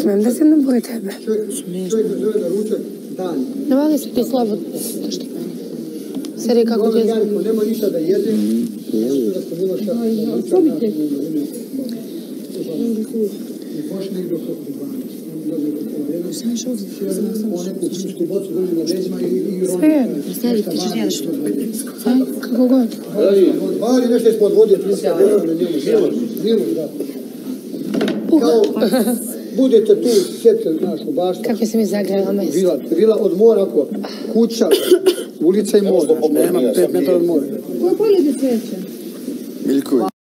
Smijem da tebe. Čovjek me zove na ručak dan. Ne vali se ti slobodno. Što ti meni? Seri kako ti je Janko, nema ništa da jede. Da smo Miloša na ručak dan. I pošli do 12. Sam išao za neku čistu bocu dođe na leđima i, i Sve jedno. Sedi, ti ćeš jeliš tu. Aj, kako god. Vari nešto ispod vode, 30 eura na njemu. Milu, da. Kao, budete tu, sjetite našu baštu. Kako si mi zagrala mesto. Vila, vila od mora, ako kuća, ulica i mora. Nema 5 metara od mora. Miljković.